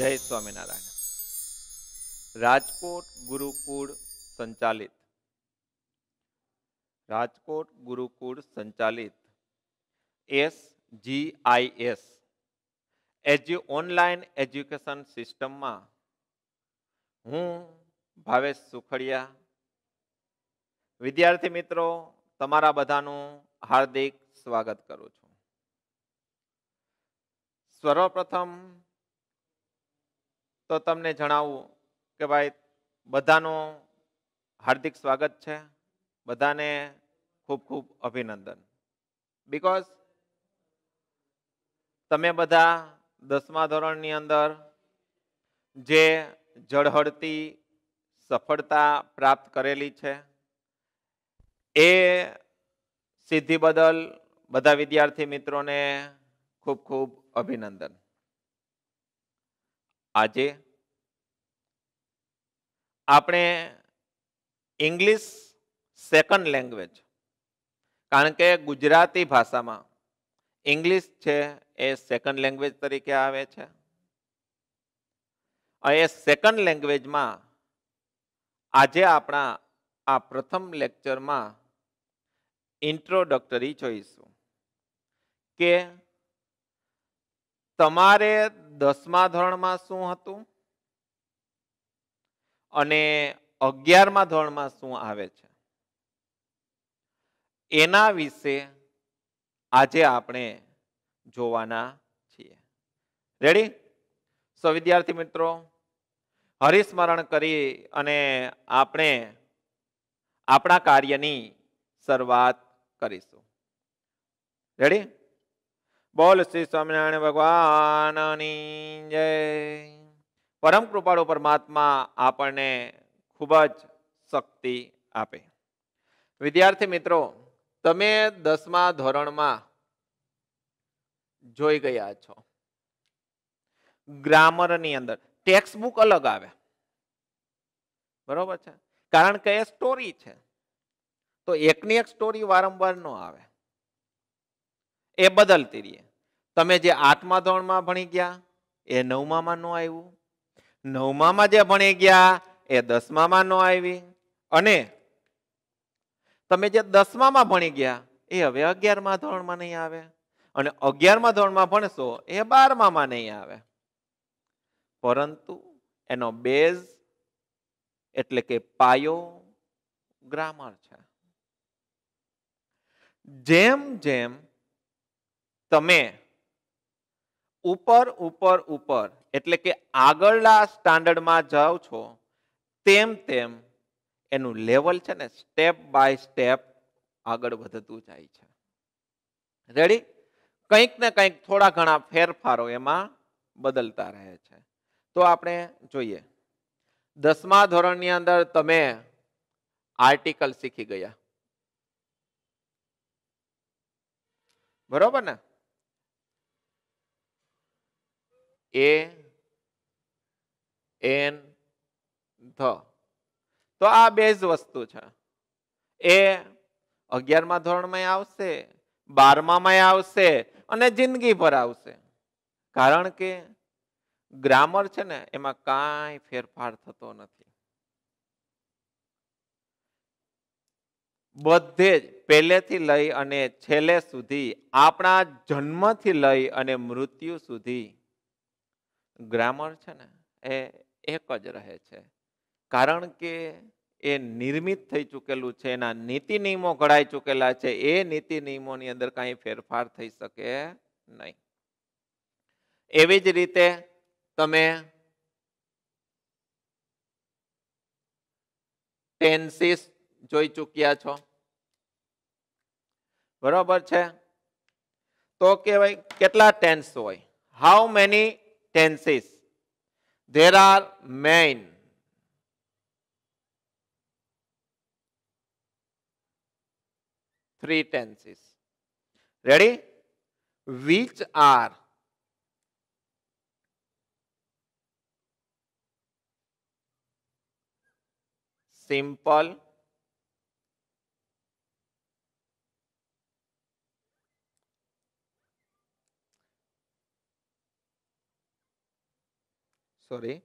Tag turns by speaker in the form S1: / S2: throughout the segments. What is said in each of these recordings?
S1: જય સ્વામિનારાયણ. રાજકોટ ગુરુકુળ સંચાલિત. રાજકોટ ગુરુકુળ સંચાલિત. S G I S. Edu online education સિસ્ટમમાં હું ભાવેશ સુખડિયા. વિદ્યાર્થી મિત્રો, તમારા બધાનું હાર્દિક સ્વાગત કરું છું. સર્વપ્રથમ તો તમને જણાવું કે ભાઈ, બધાનું હાર્દિક સ્વાગત છે. બધાને ખૂબ ખૂબ અભિનંદન. બિકોઝ તમે બધા દસમા ધોરણની અંદર જે જળહળતી સફળતા પ્રાપ્ત કરેલી છે, એ સિદ્ધિ બદલ બધા વિદ્યાર્થી મિત્રોને ખૂબ ખૂબ અભિનંદન. આજે આપણે ઇંગ્લિશ સેકન્ડ લેંગ્વેજ કારણ કે ગુજરાતી ભાષામાં ઇંગ્લિશ છે એ સેકન્ડ લેંગ્વેજ તરીકે આવે છે. એ સેકન્ડ લેંગ્વેજમાં આજે આપણા આ પ્રથમ લેક્ચરમાં ઇન્ટ્રોડક્ટરી જોઈશું કે તમારે દસમા ધોરણમાં શું હતું? અને અગિયારમા ધોરણમાં શું આવે છે? એના વિશે આજે આપણે જોવાના છીએ. રેડી સો વિદ્યાર્થી મિત્રો, હરિસ્મરણ કરી અને આપણે આપણા કાર્યની શરૂઆત કરીશું. રેડી બોલ શ્રી સ્વામિનારાયણ ભગવાનની જય. પરમ કૃપાળુ પરમાત્મા આપણને ખૂબ જ શક્તિ આપે. વિદ્યાર્થી મિત્રો, તમે દસમા ધોરણમાં જોઈ ગયા છો. ગ્રામરની અંદર ટેક્સ્ટ અલગ આવે. બરોબર છે? કારણ કે એ સ્ટોરી છે. તો એકની એક સ્ટોરી વારંવાર ન આવે. એ બદલતી રહીએ. તમે જે આઠમા ધોરણમાં ભણી ગયા, એ નવમામાં ન આવ્યું. નવમામાં જે ભણી ગયા, એ દસમામાં ન આવી. અને તમે જે દસમામાં ભણી ગયા, એ હવે અગિયારમા ધોરણમાં નહીં આવે. અને અગિયારમા ધોરણમાં ભણશો, એ બારમામાં નહીં આવે. પરંતુ એનો બેઝ એટલે કે પાયો ગ્રામર છે. જેમ જેમ તમે ઉપર ઉપર ઉપર, એટલે કે આગળના સ્ટાન્ડર્ડમાં જાઓ છો, તેમ તેમ એનું લેવલ છે ને સ્ટેપ બાય સ્ટેપ આગળ વધતું જાય છે. રેડી કંઈક ને કંઈક થોડા ઘણા ફેરફારો એમાં બદલતા રહે છે. તો આપણે જોઈએ. દસમા ધોરણની અંદર તમે આર્ટિકલ શીખી ગયા. બરોબર ને? A, an, the. તો આ બે જ વસ્તુ છે. એ અગિયારમા ધોરણમાં આવશે, બારમામાં આવશે અને જિંદગી પર આવશે. કારણ કે ગ્રામર છે ને, એમાં કાંઈ ફેરફાર થતો નથી. બધે જ પહેલેથી લઈ અને છેલ્લે સુધી, આપણા જન્મથી લઈ અને મૃત્યુ સુધી ગ્રામર છે ને, એ એક જ રહે છે. કારણ કે એ નિર્મિત થઈ ચૂકેલું છે, એના નીતિ નિયમો ઘડાઈ ચૂકેલા છે, એ નીતિ નિયમોની અંદર કાંઈ ફેરફાર થઈ શકે નહીં. એવી જ રીતે તમે ટેન્સીસ જોઈ ચૂક્યા છો. બરોબર છે? તો કહેવાય, કેટલા ટેન્સ હોય? How many tenses there are men. three tenses ready which are simple sorry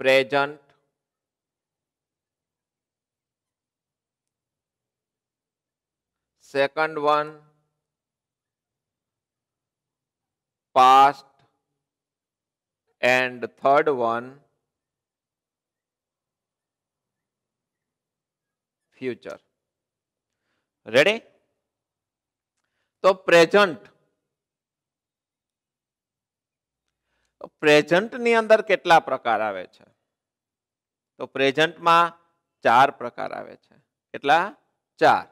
S1: present second one past and third one future. Ready તો પ્રેઝન્ટ પ્રેઝન્ટની અંદર કેટલા પ્રકાર આવે છે? તો પ્રેઝન્ટમાં ચાર પ્રકાર આવે છે. કેટલા? ચાર.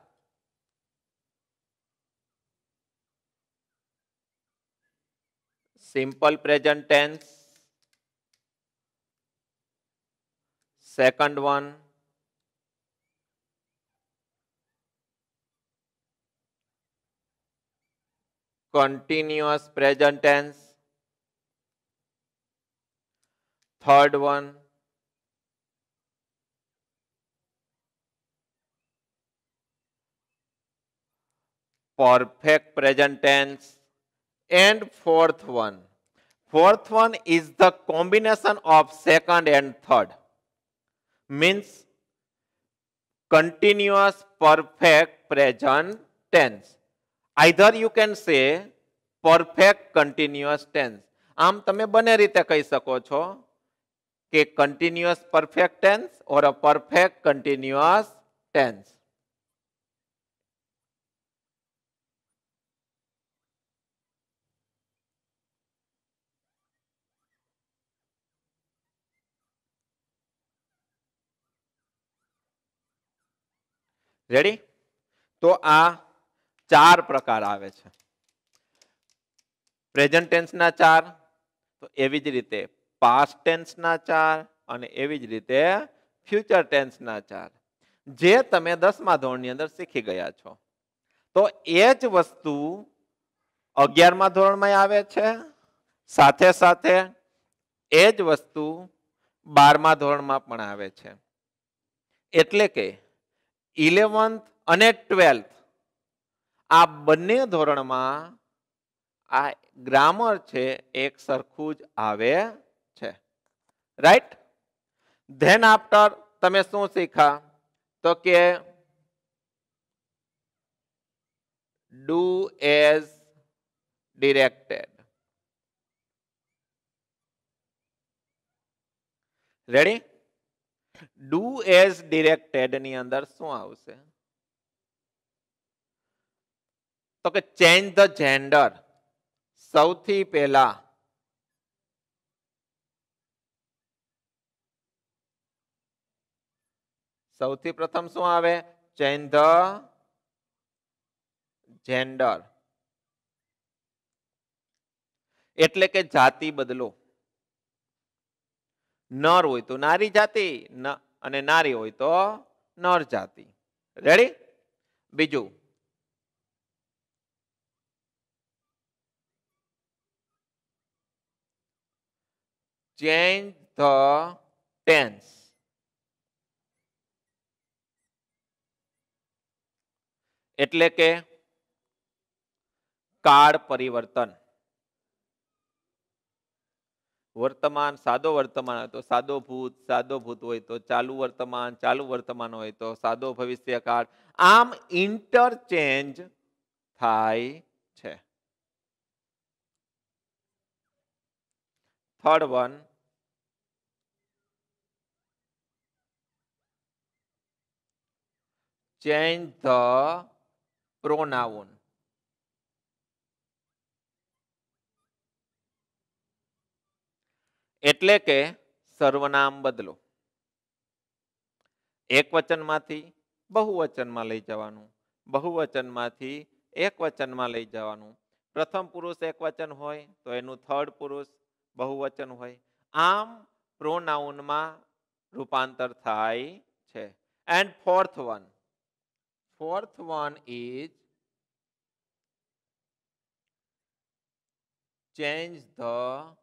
S1: Simple present tense second one continuous present tense third one perfect present tense and fourth one. Fourth one is the combination of second and third. Means continuous perfect present tense. Either you can say perfect continuous tense આમ તમે બંને રીતે કહી શકો છો કે continuous perfect tense or a perfect continuous tense ready તો આ ચાર પ્રકાર આવે છે. પ્રેઝન્ટ ટેન્સના ચાર, તો એવી જ રીતે પાસ્ટ ટેન્સના ચાર અને એવી જ રીતે ફ્યુચર ટેન્સના ચાર. જે તમે દસમા ધોરણની અંદર શીખી ગયા છો. તો એ જ વસ્તુ અગિયારમા ધોરણમાં આવે છે. સાથે સાથે એ જ વસ્તુ બારમા ધોરણમાં પણ આવે છે. એટલે કે ઇલેવન્થ અને ટ્વેલ્થ આ બંને ધોરણમાં આ ગ્રામર છે, એક સરખું જ આવે છે. રાઈટ ધેન આફ્ટર તમે શું શીખા? તો કે do as directed ready do as ડિરેક્ટેડની અંદર શું આવશે? તો કે ચેન્જ ધ જેન્ડર સૌથી પહેલા સૌથી પ્રથમ શું આવે? ચેન્જ ધ જેન્ડર એટલે કે જાતિ બદલો. નર હોય તો નારી જાતિ અને નારી હોય તો નર જાતિ. રેડી બીજું ચેન્જ the tense. એટલે કે કાળ પરિવર્તન. વર્તમાન સાદો વર્તમાન હોય તો સાદો ભૂત સાદો ભૂત હોય તો ચાલુ વર્તમાન ચાલુ વર્તમાન હોય તો સાદો ભવિષ્ય કાળ આમ ઇન્ટરચેન્જ થાય છે. Third one change the pronoun. એટલે કે સર્વનામ બદલો. એક વચનમાંથી બહુવચનમાં લઈ જવાનું, બહુવચનમાંથી એક વચનમાં લઈ જવાનું. પ્રથમ પુરુષ એક વચન હોય તો એનું થર્ડ પુરુષ બહુવચન હોય. આમ પ્રોનાઉનમાં રૂપાંતર થાય છે. And fourth one fourth one is change the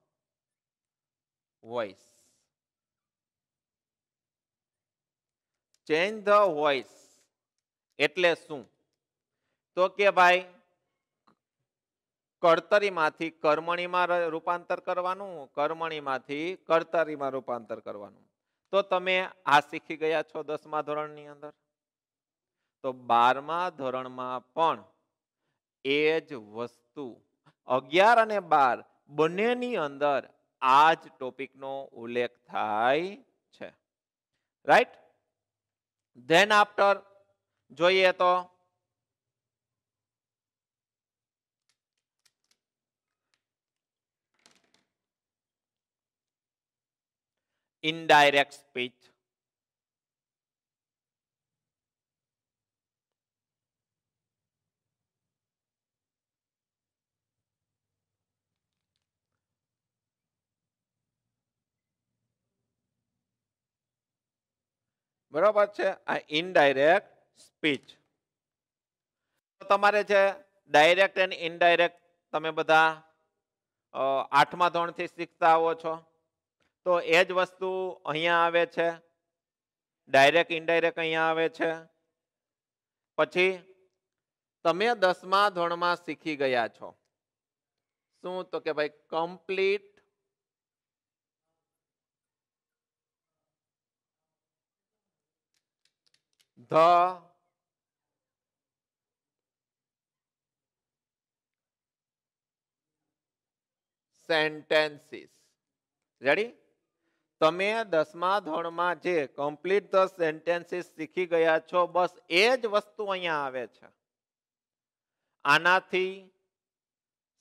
S1: voice change the voice એટલે શું? તો કે ભાઈ, કર્તરીમાંથી કર્મણીમાં રૂપાંતર કરવાનું, કર્મણીમાંથી કર્તરીમાં રૂપાંતર કરવાનું. તો તમે આ શીખી ગયા છો દસમા ધોરણની અંદર? તો બારમા ધોરણમાં પણ એ જ વસ્તુ. અગિયાર અને બાર બંનેની અંદર આ જ ટોપિકનો ઉલ્લેખ થાય છે. રાઈટ ધેન આફ્ટર જોઈએ તો. Indirect speech. બરોબર છે? આ ઇનડાયરેક્ટ સ્પીચ તમારે છે ડાયરેક્ટ એન્ડ ઇનડાયરેક્ટ તમે બધા આઠમા ધોરણથી શીખતા આવો છો. તો એ જ વસ્તુ અહીંયા આવે છે. ડાયરેક્ટ ઇનડાયરેક્ટ અહીંયા આવે છે. પછી તમે દસમા ધોરણમાં શીખી ગયા છો. શું? તો કે ભાઈ કમ્પ્લીટ ધ sentences. રેડી તમે દસમા ધોરણમાં જે કમ્પ્લીટ ધ સેન્ટેન્સીસ શીખી ગયા છો, બસ એ જ વસ્તુ અહીંયા આવે છે. આનાથી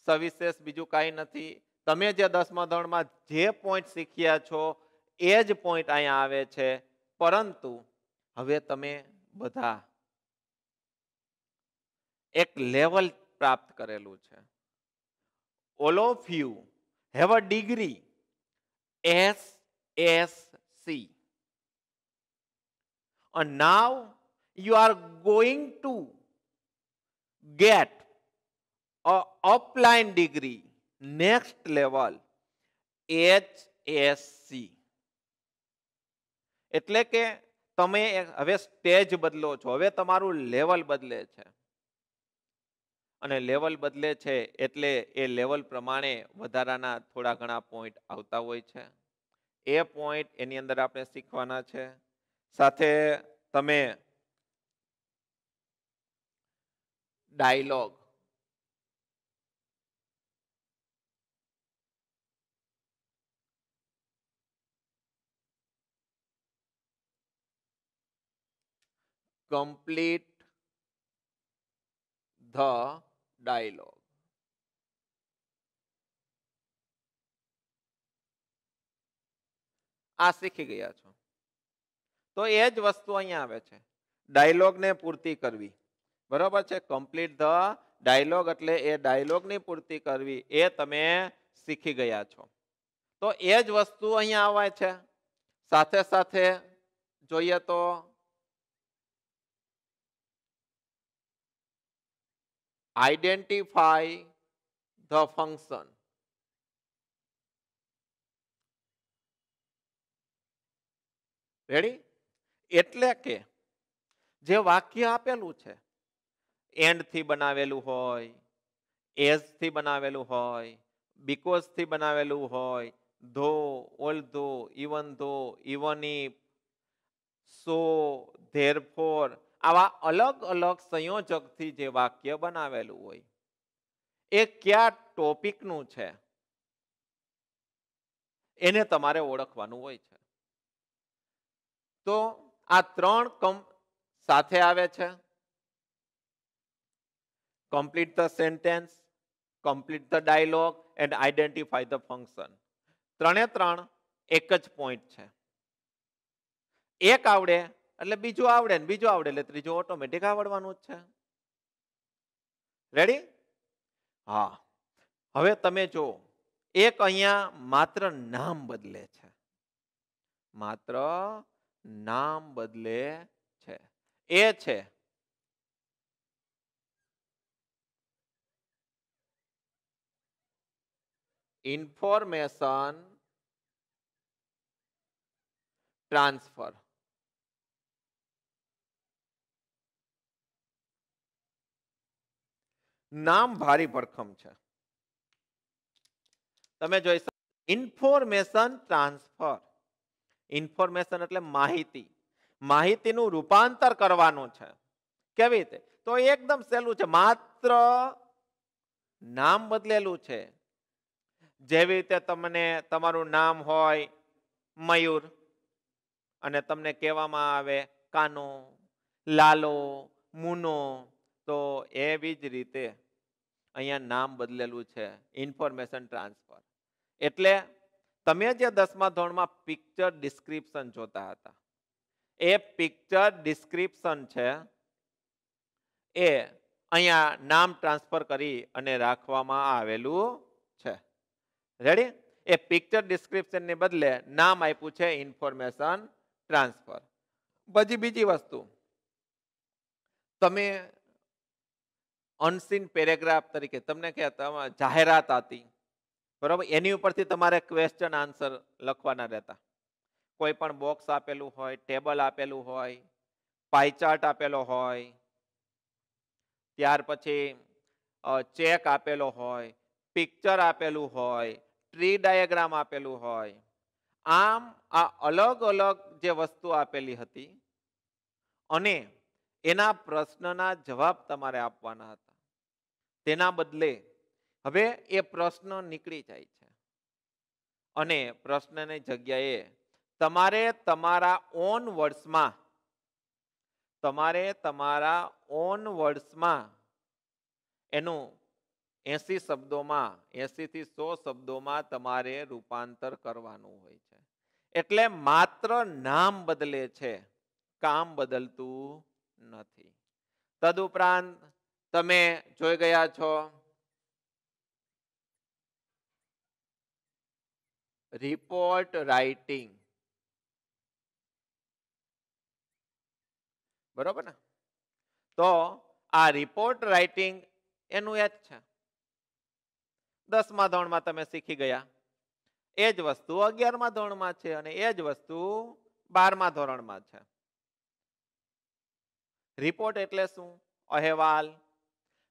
S1: સવિશેષ બીજું કાંઈ નથી. તમે જે દસમા ધોરણમાં જે પોઈન્ટ શીખ્યા છો, એ જ પોઈન્ટ અહીંયા આવે છે. પરંતુ હવે તમે બધા એક લેવલ પ્રાપ્ત કરેલું છે all of you have a degree SSC. And now you are going to get a upline degree, next level, HSC. એટલે કે તમે હવે સ્ટેજ બદલો છો. હવે તમારું લેવલ બદલે છે. અને લેવલ બદલે છે એટલે એ લેવલ પ્રમાણે વધારાના થોડા ઘણા પોઈન્ટ આવતા હોય છે. એ પોઈન્ટ એની અંદર આપણે શીખવાના છે. સાથે તમે ડાયલોગ complete the dialogue. આ શીખી ગયા છો. તો એ જ વસ્તુ અહીંયા આવે છે. ડાયલોગને પૂર્તિ કરવી. બરોબર છે? કમ્પ્લીટ ધ ડાયલોગ એટલે એ ડાયલોગની પૂર્તિ કરવી એ તમે શીખી ગયા છો. તો એ જ વસ્તુ અહીંયા આવે છે. સાથે સાથે જોઈએ તો આઈડેન્ટિફાઈ ધ ફંક્શન રેડી એટલે કે જે વાક્ય આપેલું છે એન્ડથી બનાવેલું હોય એઝથી બનાવેલું હોય બીકોઝથી બનાવેલું હોય, ધો, ઓલ ધો, even though, even if, so therefore આવા અલગ અલગ સંયોજકથી જે વાક્ય બનાવેલું હોય, એ કયા ટોપિકનું છે? એને તમારે ઓળખવાનું હોય છે. તો આ ત્રણ કમ સાથે આવે છે. Complete the sentence complete the dialogue and identify the function ત્રણે ત્રણ એક જ પોઈન્ટ છે. એક આવડે એટલે બીજું આવડે ને બીજું આવડે, એટલે ત્રીજું ઓટોમેટિક આવડવાનું જ છે. રેડી હા. હવે તમે જો એક અહીંયા માત્ર નામ બદલે છે. માત્ર નામ બદલે છે. એ છે. Information transfer. નામ ભારી ભરખમ છે. તમે જોઈ ઇન્ફોર્મેશન ટ્રાન્સફર ઇન્ફોર્મેશન એટલે માહિતી. માહિતીનું રૂપાંતર કરવાનું છે. કેવી રીતે? તો એકદમ સહેલું છે. માત્ર નામ બદલેલું છે. જેવી રીતે તમને તમારું નામ હોય, મયુર, અને તમને કહેવામાં આવે કાનો, લાલો, મુનો, તો એવી જ રીતે અહીંયા નામ બદલેલું છે ઇન્ફોર્મેશન ટ્રાન્સફર એટલે તમે જે દસમા ધોરણમાં પિક્ચર ડિસ્ક્રિપ્શન જોતા હતા, એ પિક્ચર ડિસ્ક્રિપ્શન છે, એ અહીંયા નામ ટ્રાન્સફર કરી અને રાખવામાં આવેલું છે. રેડી એ પિક્ચર ડિસ્ક્રિપ્શનને બદલે નામ આપ્યું છે ઇન્ફોર્મેશન ટ્રાન્સફર પછી બીજી વસ્તુ, તમે અનસીન પેરેગ્રાફ તરીકે તમને કે જાહેરાત હતી બરાબર? એની ઉપરથી તમારે ક્વેશ્ચન આન્સર લખવાના રહેતા. કોઈ પણ બોક્સ આપેલું હોય ટેબલ આપેલું હોય પાયચાર્ટ આપેલો હોય, ત્યાર પછી ચેક આપેલો હોય પિક્ચર આપેલું હોય ટ્રી ડાયાગ્રામ આપેલું હોય, આમ આ અલગ અલગ જે વસ્તુ આપેલી હતી, અને એના પ્રશ્નના જવાબ તમારે આપવાના હતા. તેના બદલે હવે એ પ્રશ્ન નીકળી જાય છે. અને પ્રશ્નની જગ્યાએ તમારે તમારા ઓન વર્ડ્સમાં તમારે તમારા ઓન વર્ડ્સમાં એનું એસી શબ્દોમાં, એસીથી સો શબ્દોમાં તમારે રૂપાંતર કરવાનું હોય છે. એટલે માત્ર નામ બદલે છે, કામ બદલતું નથી. તદુપરાંત તમે જોઈ ગયા છો? રિપોર્ટ રાઇટિંગ બરોબર ને? તો આ રિપોર્ટ રાઇટિંગ એનું એ જ છે? દસમા ધોરણમાં તમે શીખી ગયા. એ જ વસ્તુ અગિયારમા ધોરણમાં છે અને એ જ વસ્તુ બારમા ધોરણમાં છે. રિપોર્ટ એટલે શું? અહેવાલ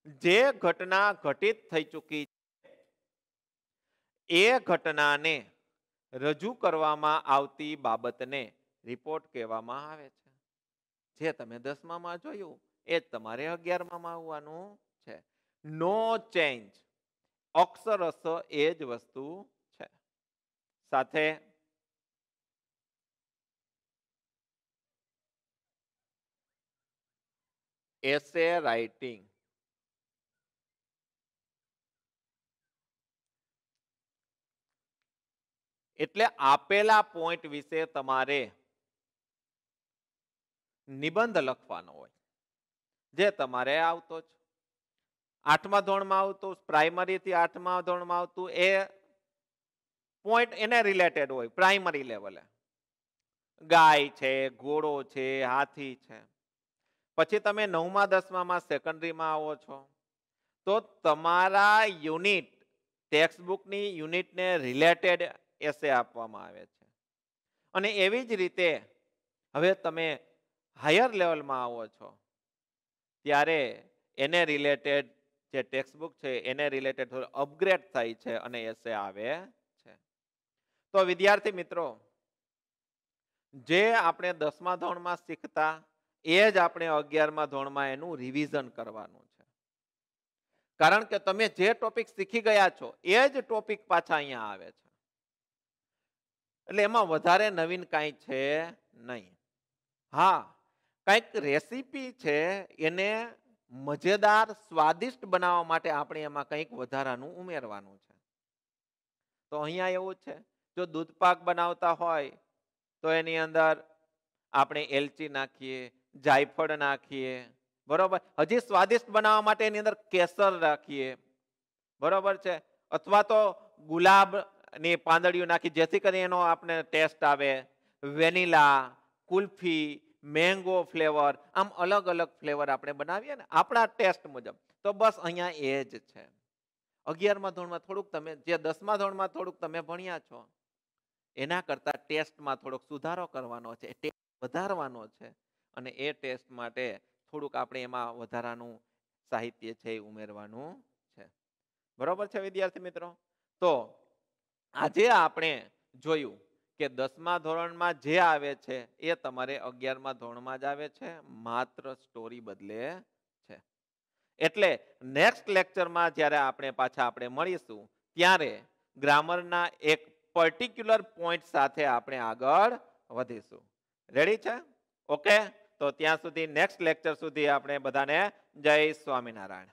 S1: જે ઘટના ઘટિત થઈ ચૂકી એ ઘટનાને રજૂ કરવામાં આવતી બાબતને રિપોર્ટ કહેવામાં આવે છે. જે તમે દસમામાં જોયું, એ તમારે અગિયારમાં આવવાનું છે. નો ચેન્જ અક્ષરસ એ જ વસ્તુ છે. સાથે એસે રાઇટિંગ એટલે આપેલા પોઈન્ટ વિશે તમારે નિબંધ લખવાનો હોય. જે તમારે આવતો જ. આઠમા ધોરણમાં આવતું પ્રાઇમરીથી આઠમા ધોરણમાં આવતું, એ પોઈન્ટ એને રિલેટેડ હોય પ્રાઇમરી લેવલે ગાય છે, ઘોડો છે, હાથી છે. પછી તમે નવમા, દસમામાં સેકન્ડરીમાં આવો છો, તો તમારા યુનિટ ટેક્સ્ટબુકની યુનિટને રિલેટેડ એસે આપવામાં આવે છે. અને એવી જ રીતે હવે તમે હાયર લેવલમાં આવો છો, ત્યારે એને રિલેટેડ જે ટેક્સ્ટબુક છે, એને રિલેટેડ અપગ્રેડ થાય છે અને એસે આવે છે. તો વિદ્યાર્થી મિત્રો, જે આપણે દસમા ધોરણમાં શીખતા, એ જ આપણે અગિયારમા ધોરણમાં એનું રિવિઝન કરવાનું છે. કારણ કે તમે જે ટોપિક શીખી ગયા છો, એ જ ટોપિક પાછા અહીંયા આવે છે. એટલે એમાં વધારે નવીન કાંઈ છે નહીં. હા, કંઈક રેસીપી છે એને મજેદાર, સ્વાદિષ્ટ બનાવવા માટે આપણે એમાં કંઈક વધારાનું ઉમેરવાનું છે. તો અહીંયા એવું છે, જો દૂધપાક બનાવતા હોય, તો એની અંદર આપણે એલચી નાખીએ, જાયફળ નાખીએ, બરોબર? હજી સ્વાદિષ્ટ બનાવવા માટે એની અંદર કેસર રાખીએ, બરોબર છે? અથવા તો ગુલાબ ની પાંદડીઓ નાખી, જેથી કરી એનો આપણે ટેસ્ટ આવે. વેનીલા કુલ્ફી મેંગો ફ્લેવર આમ અલગ અલગ ફ્લેવર આપણે બનાવીએ ને, આપણા ટેસ્ટ મુજબ. તો બસ અહીંયા એ જ છે. અગિયારમા ધોરણમાં થોડુંક તમે, જે દસમા ધોરણમાં થોડુંક તમે ભણ્યા છો, એના કરતાં ટેસ્ટમાં થોડોક સુધારો કરવાનો છે ટેસ્ટ વધારવાનો છે. અને એ ટેસ્ટ માટે થોડુંક આપણે એમાં વધારાનું સાહિત્ય છે એ ઉમેરવાનું છે. બરોબર છે વિદ્યાર્થી મિત્રો? તો આજે આપણે જોયું કે દસમા ધોરણમાં જે આવે છે, એ તમારે અગિયારમા ધોરણમાં જ આવે છે, માત્ર સ્ટોરી બદલે છે. એટલે નેક્સ્ટ લેક્ચરમાં જ્યારે આપણે પાછા આપણે મળીશું, ત્યારે ગ્રામરના એક પર્ટિક્યુલર પોઈન્ટ સાથે આપણે આગળ વધીશું. રેડી છે? ઓકે તો ત્યાં સુધી નેક્સ્ટ લેક્ચર સુધી આપણે બધાને જય સ્વામિનારાયણ.